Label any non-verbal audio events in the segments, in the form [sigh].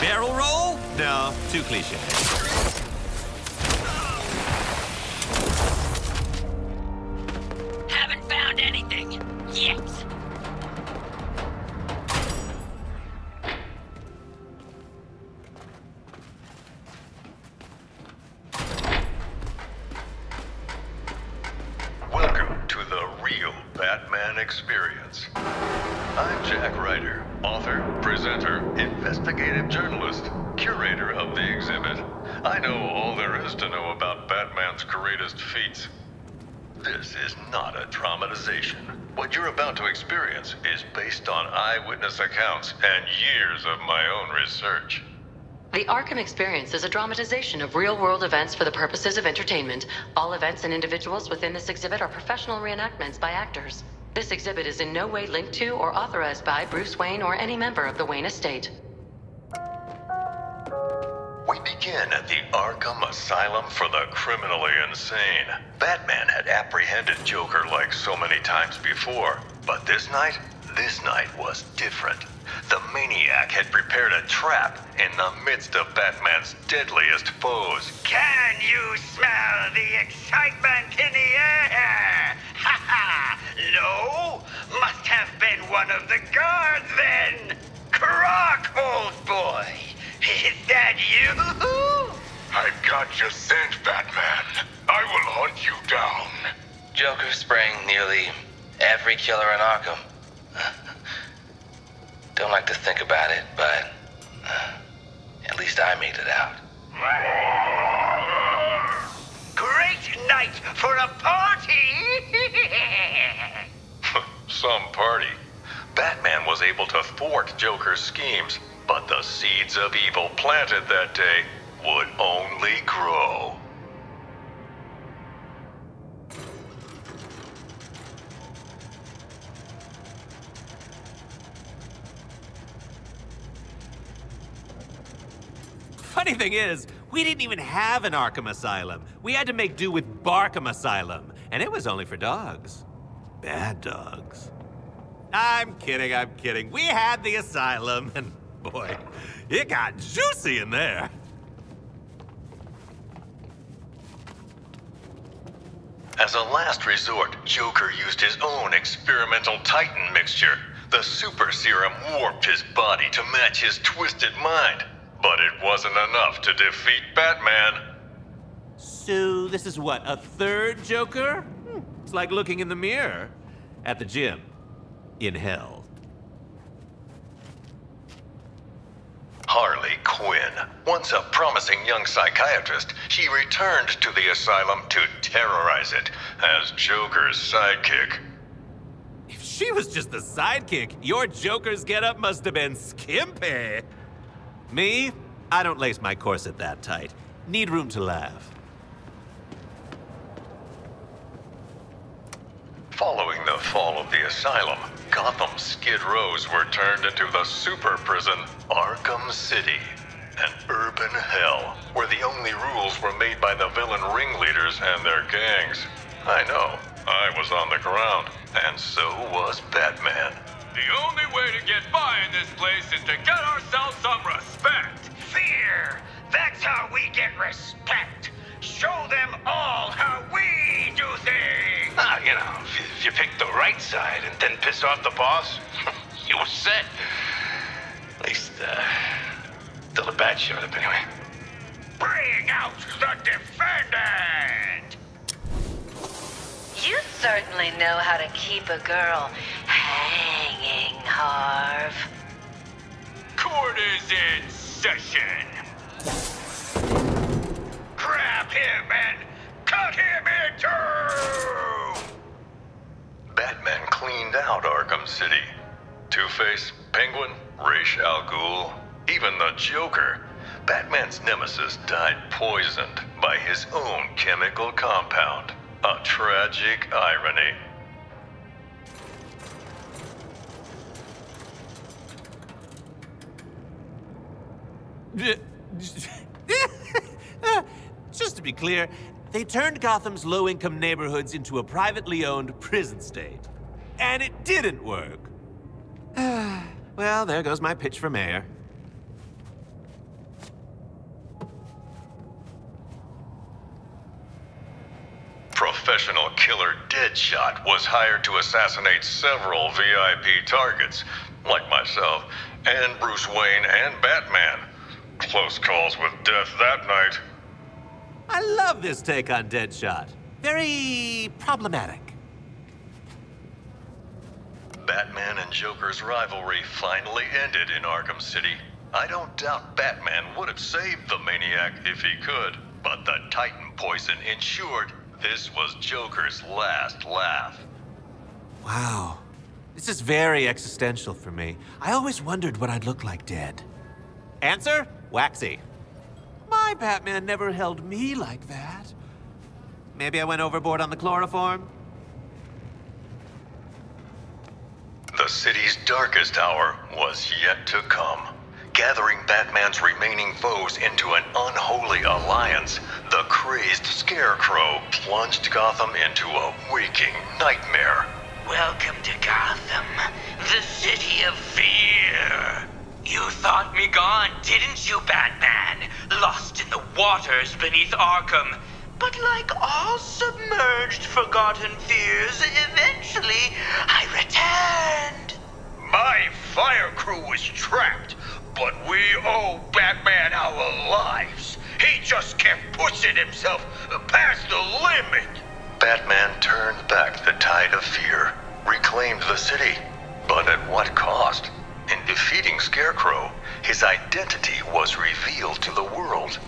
Barrel roll? No, too cliche. Haven't found anything yet. Welcome to the real Batman experience. I'm Jack Ryder, author, presenter, investigative journalist, curator of the exhibit. I know all there is to know about Batman's greatest feats. This is not a dramatization. What you're about to experience is based on eyewitness accounts and years of my own research. The Arkham Experience is a dramatization of real world events for the purposes of entertainment. All events and individuals within this exhibit are professional reenactments by actors. This exhibit is in no way linked to or authorized by Bruce Wayne or any member of the Wayne estate. We begin at the Arkham Asylum for the criminally insane. Batman had apprehended Joker like so many times before, but this night, this night was different. The maniac had prepared a trap in the midst of Batman's deadliest foes. Can you smell the excitement in the air? Ha ha! No? Must have been one of the guards then! Croc, old boy! Is that you? I've got your scent, Batman. I will hunt you down. Joker sprang nearly every killer in Arkham. Don't like to think about it, but uh, at least I made it out. Great night for a party! [laughs] [laughs] Some party. Batman was able to thwart Joker's schemes, but the seeds of evil planted that day would only grow. Funny thing is, we didn't even have an Arkham Asylum. We had to make do with Barkham Asylum, and it was only for dogs. Bad dogs. I'm kidding, I'm kidding. We had the asylum, [laughs] and boy, it got juicy in there. As a last resort, Joker used his own experimental Titan mixture. The super serum warped his body to match his twisted mind. But it wasn't enough to defeat Batman. So, this is what, a third Joker? Hmm, It's like looking in the mirror at the gym in hell. Harley Quinn, once a promising young psychiatrist, she returned to the asylum to terrorize it as Joker's sidekick. If she was just the sidekick, your Joker's getup must have been skimpy. Me? I don't lace my corset that tight. Need room to laugh. Of the asylum, Gotham's skid rows were turned into the super prison Arkham City. An urban hell where the only rules were made by the villain ringleaders and their gangs. I know, I was on the ground, and so was Batman. The only way to get by in this place is to get ourselves some respect. Fear! That's how we get respect! Show them all how we do things! Ah, you know, if you, you pick the right side and then piss off the boss, [laughs] you're set. At least, uh, till the bat showed up anyway. Bring out the defendant! You certainly know how to keep a girl hanging, Harv. Court is in session! Grab him and cut him in two! Batman cleaned out Arkham City. Two-Face, Penguin, Ra's al Ghul, even the Joker. Batman's nemesis died poisoned by his own chemical compound. A tragic irony. [laughs] Just to be clear, they turned Gotham's low-income neighborhoods into a privately owned prison state. And it didn't work. [sighs] well, there goes my pitch for mayor. Professional killer Deadshot was hired to assassinate several VIP targets, like myself, and Bruce Wayne and Batman. Close calls with death that night. I love this take on Deadshot. Very problematic. Batman and Joker's rivalry finally ended in Arkham City. I don't doubt Batman would have saved the maniac if he could, but the Titan poison ensured this was Joker's last laugh. Wow. This is very existential for me. I always wondered what I'd look like dead. Answer? Waxy. My Batman never held me like that. Maybe I went overboard on the chloroform? The city's darkest hour was yet to come. Gathering Batman's remaining foes into an unholy alliance, the crazed Scarecrow plunged Gotham into a waking nightmare. Welcome to Gotham, the city of fear. You thought me gone, didn't you, Batman? Lost in the waters beneath Arkham. But like all submerged, forgotten fears, eventually I returned. My fire crew was trapped, but we owe Batman our lives. He just kept pushing himself past the limit. Batman turned back the tide of fear, reclaimed the city. But at what cost? In defeating Scarecrow, his identity was revealed to the world.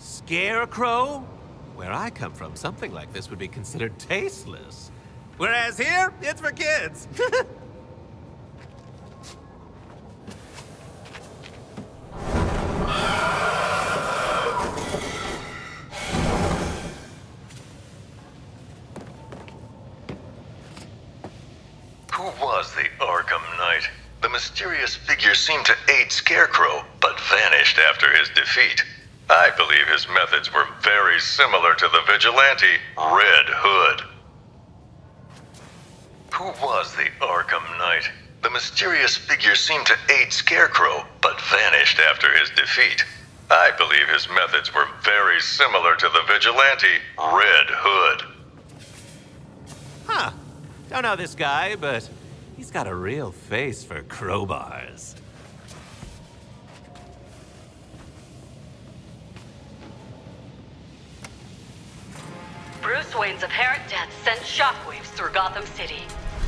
Scarecrow? Where I come from, something like this would be considered tasteless. Whereas here, it's for kids. [laughs] Who was the Arkham Knight? The mysterious figure seemed to aid Scarecrow, but vanished after his defeat. I believe his methods were very similar to the vigilante Red Hood. Who was the Arkham Knight? The mysterious figure seemed to aid Scarecrow, but vanished after his defeat. I believe his methods were very similar to the vigilante Red Hood. huh. Don't know this guy, but he's got a real face for crowbars. Bruce Wayne's apparent death sent shockwaves through Gotham City.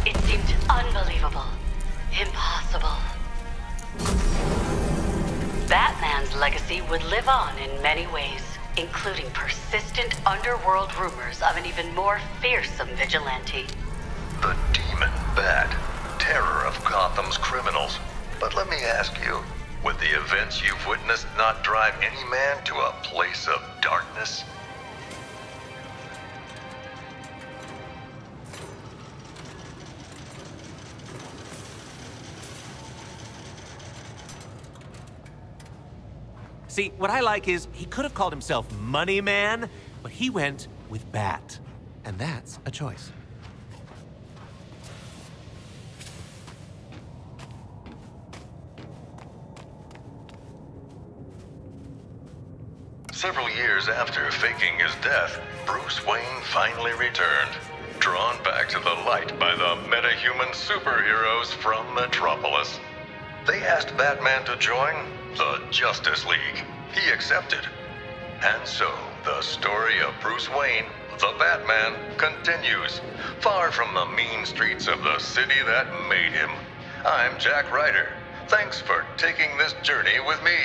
It seemed unbelievable. Impossible. Batman's legacy would live on in many ways, including persistent underworld rumors of an even more fearsome vigilante. The Demon Bat, terror of Gotham's criminals. But let me ask you, would the events you've witnessed not drive any man to a place of darkness? See, what I like is he could have called himself Money Man, but he went with Bat. And that's a choice. Several years after faking his death, Bruce Wayne finally returned, drawn back to the light by the metahuman superheroes from Metropolis. They asked Batman to join the Justice League. He accepted. And so, the story of Bruce Wayne, the Batman, continues, far from the mean streets of the city that made him. I'm Jack Ryder. Thanks for taking this journey with me.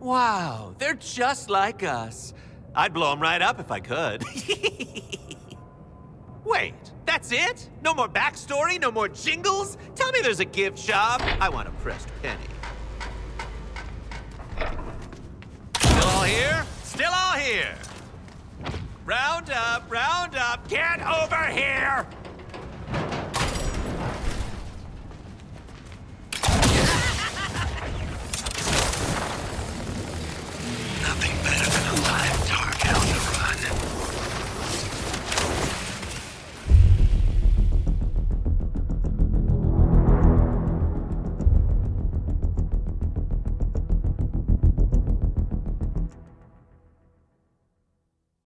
Wow, they're just like us. I'd blow them right up if I could. [laughs] Wait, that's it? No more backstory? No more jingles? Tell me there's a gift shop. I want a pressed penny. Still all here? Still all here. Round up, round up, get over here!